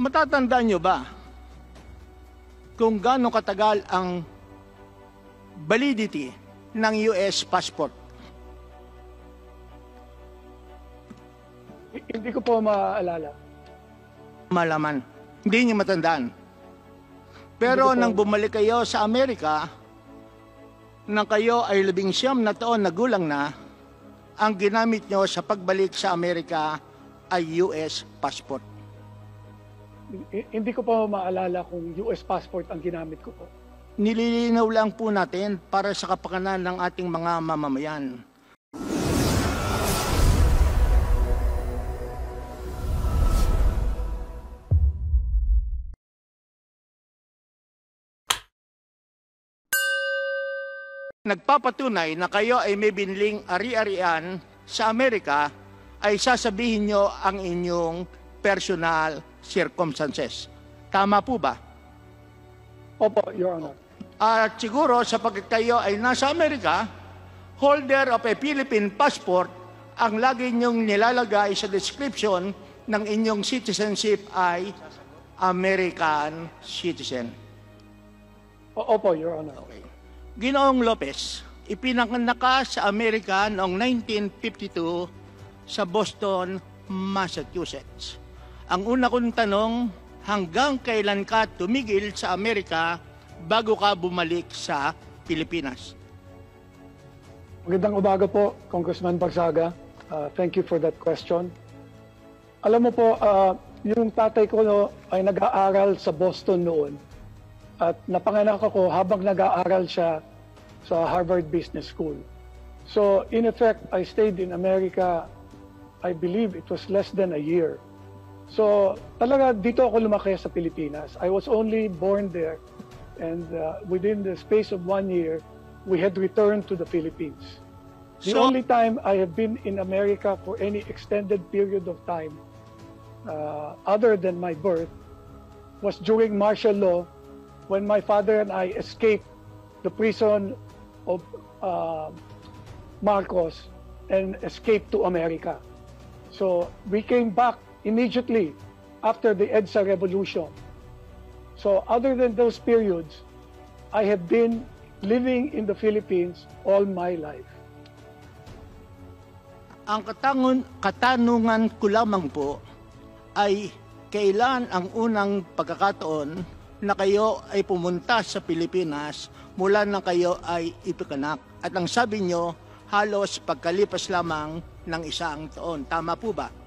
Matatandaan nyo ba kung gaano katagal ang validity ng US passport? Hindi ko po maaalala. Malaman. Hindi nyo matandaan. Pero nang bumalik kayo sa Amerika, nang kayo ay labing siyam na taon na gulang na, ang ginamit nyo sa pagbalik sa Amerika ay US passport. Hindi ko po maalala kung US passport ang ginamit ko po. Nililinaw lang po natin para sa kapakanan ng ating mga mamamayan. Nagpapatunay na kayo ay may binling ari-arian sa Amerika ay sasabihin nyo ang inyong personal circumstances. Tama po ba? Opo, Your Honor. At siguro sapagkat kayo ay nasa Amerika, holder of a Philippine passport, ang lagi niyong nilalagay sa description ng inyong citizenship ay American citizen. O- Opo, Your Honor. Okay. Ginoong Lopez, ipinanganak sa Amerika noong 1952 sa Boston, Massachusetts. Ang una kong tanong, hanggang kailan ka tumigil sa Amerika bago ka bumalik sa Pilipinas? Magandang umaga po, Congressman Barzaga. Uh, thank you for that question. Alam mo po, uh, yung tatay ko no, ay nag-aaral sa Boston noon. At napanganak ako habang nag-aaral siya sa Harvard Business School. So, in effect, I stayed in America, I believe it was less than a year. So, talaga dito ako lumaki sa Pilipinas. I was only born there. And uh, within the space of one year, we had returned to the Philippines. The So- only time I have been in America for any extended period of time, uh, other than my birth, was during martial law when my father and I escaped the prison of uh, Marcos and escaped to America. So we came back immediately after the EDSA revolution. So other than those periods, I have been living in the Philippines all my life. Ang katangun, katanungan ko lamang po ay kailan ang unang pagkakataon na kayo ay pumunta sa Pilipinas mula nang kayo ay ipikanak. At ang sabi nyo, halos pagkalipas lamang ng isang taon. Tama po ba?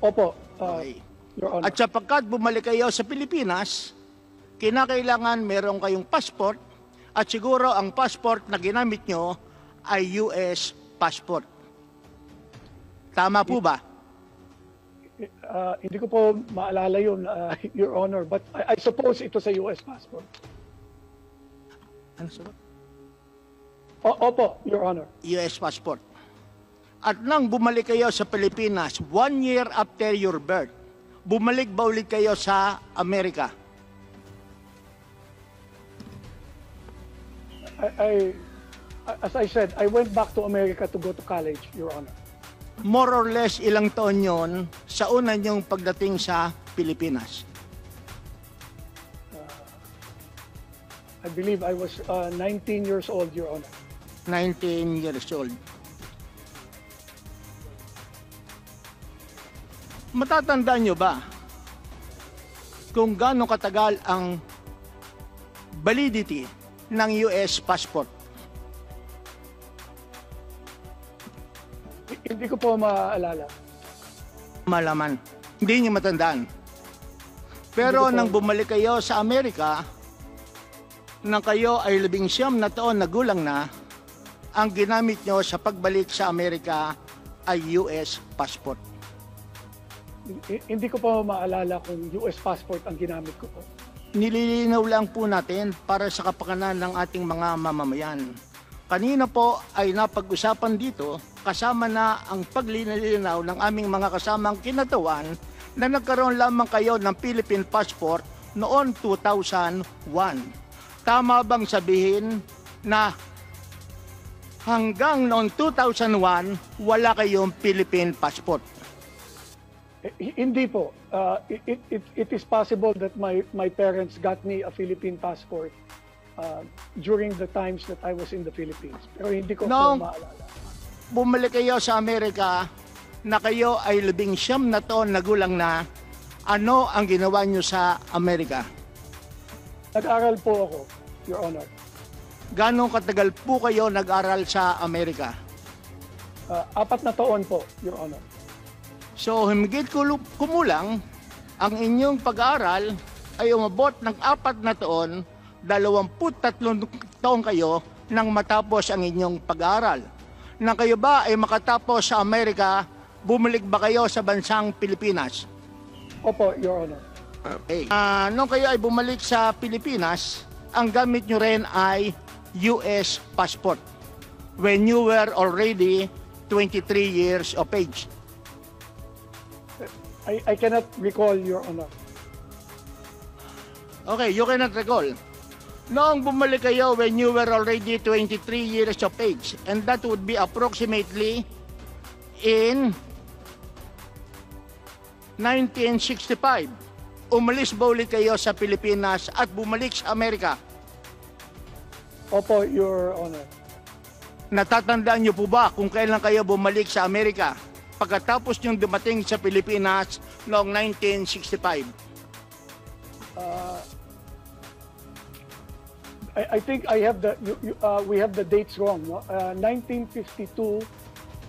Opo, uh, Okay. Your Honor. At sapagkat bumalik kayo sa Pilipinas, kinakailangan meron kayong passport at siguro ang passport na ginamit nyo ay US passport. Tama po ba? Uh, hindi ko po maalala yun, uh, Your Honor, but I, I suppose ito sa US passport. Ano sagot? O- opo, Your Honor. US passport. At nang bumalik kayo sa Pilipinas, one year after your birth, bumalik ba ulit kayo sa Amerika? I, I, as I said, I went back to America to go to college, Your Honor. More or less ilang taon yon sa una niyong pagdating sa Pilipinas? I believe I was uh, 19 years old, Your Honor. 19 years old. Matatandaan nyo ba kung gaano katagal ang validity ng US passport? Hindi ko po maaalala. Malaman. Hindi nyo matandaan. Pero nang bumalik kayo sa Amerika, nang kayo ay labing siyam na taon na gulang na, ang ginamit nyo sa pagbalik sa Amerika ay US passport. Hindi ko po maalala kung US passport ang ginamit ko. Nililinaw lang po natin para sa kapakanan ng ating mga mamamayan. Kanina po ay napag-usapan dito kasama na ang paglilinaw ng aming mga kasamang kinatawan na nagkaroon lamang kayo ng Philippine passport noon 2001. Tama bang sabihin na hanggang noong 2001 wala kayong Philippine passport? Hindi po. Uh, it, it, it is possible that my, my parents got me a Philippine passport uh, during the times that I was in the Philippines. Pero hindi ko No. po maalala. Bumalik kayo sa Amerika na kayo ay labing siyam na taon na gulang na, ano ang ginawa nyo sa Amerika? Nag-aral po ako, Your Honor. Ganong katagal po kayo nag-aral sa Amerika? Uh, apat na taon po, Your Honor. So, humigit kumulang, ang inyong pag-aaral ay umabot ng apat na taon, 23 taon kayo nang matapos ang inyong pag-aaral. Nang kayo ba ay makatapos sa Amerika, bumalik ba kayo sa bansang Pilipinas? Opo, Your Honor. Okay. Ah, nung kayo ay bumalik sa Pilipinas, ang gamit nyo rin ay US passport when you were already 23 years of age. I, I cannot recall, Your Honor. Okay, you cannot recall. Noong bumalik kayo when you were already 23 years of age, and that would be approximately in 1965. Umalis ba ulit kayo sa Pilipinas at bumalik sa Amerika? Opo, Your Honor. Natatandaan niyo po ba kung kailan kayo bumalik sa Amerika pagkatapos niyong dumating sa Pilipinas noong 1965? I, I think I have the you, you, uh, we have the dates wrong. No? Uh, 1952,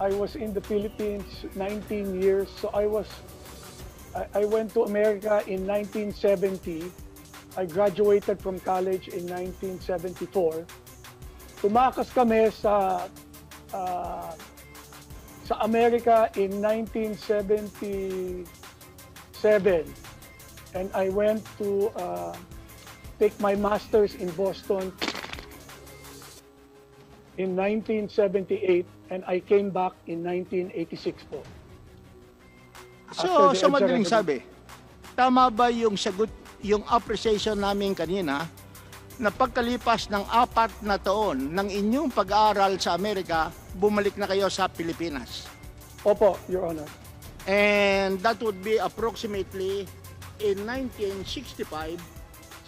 I was in the Philippines 19 years. So I was I, I went to America in 1970. I graduated from college in 1974. Tumakas kami sa uh, sa Amerika in 1977 and I went to uh, take my master's in Boston in 1978 and I came back in 1986 po. So, sa EDSA madaling sabi, tama ba yung sagot, yung appreciation namin kanina na pagkalipas ng apat na taon ng inyong pag-aaral sa Amerika, bumalik na kayo sa Pilipinas? Opo, Your Honor. And that would be approximately in 1965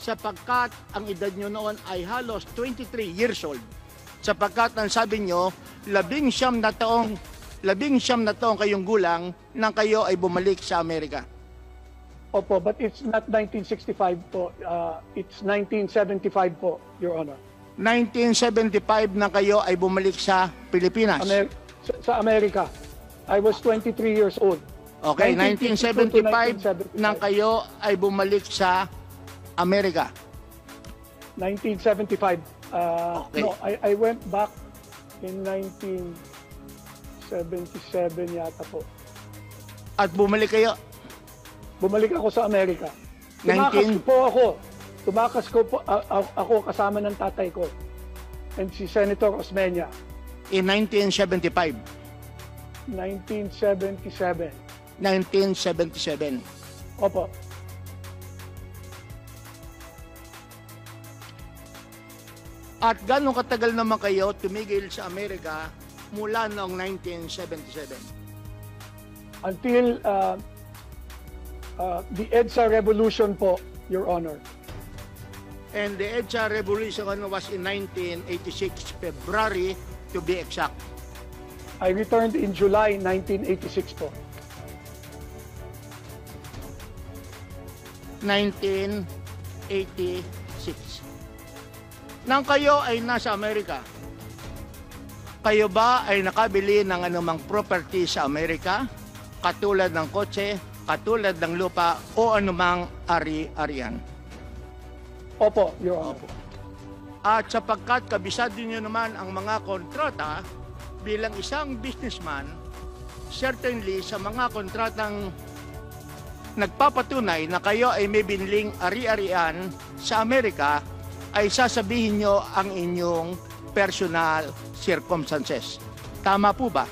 sapagkat ang edad nyo noon ay halos 23 years old. Sapagkat ang sabi nyo, labing siyam na taong labing siyam na taong kayong gulang nang kayo ay bumalik sa Amerika. Opo, but it's not 1965 po. Uh, it's 1975 po, Your Honor. 1975 na kayo ay bumalik sa Pilipinas. Amer- sa, sa Amerika. I was 23 years old. Okay, 1952 to 1975 nang kayo ay bumalik sa Amerika. 1975. Uh, Okay. No, I, I went back in 1977 yata po. At bumalik kayo Bumalik ako sa Amerika. Tumakas 19 po ako. Tumakas ko po a- a- ako kasama ng tatay ko. And si Senator Osmeña, in 1975. 1977. 1977. Opo. At gano'ng katagal naman kayo tumigil sa Amerika mula noong 1977? Until uh, uh, the EDSA revolution po, Your Honor. And the EDSA Revolution was in 1986, February to be exact. I returned in July 1986 po. 1986. Nang kayo ay nasa Amerika, kayo ba ay nakabili ng anumang property sa Amerika? Katulad ng kotse, katulad ng lupa o anumang ari-arian? Opo, Your Honor. At sapagkat kabisado niyo naman ang mga kontrata bilang isang businessman, certainly sa mga kontratang nagpapatunay na kayo ay may biniling ari-arian sa Amerika, ay sasabihin nyo ang inyong personal circumstances. Tama po ba?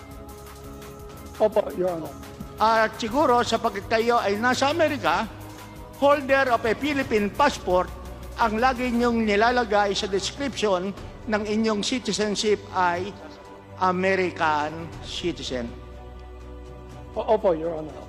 Opo, Your Honor. At siguro sapagkat kayo ay nasa Amerika, holder of a Philippine passport, ang lagi niyong nilalagay sa description ng inyong citizenship ay American citizen. Opo, Your Honor.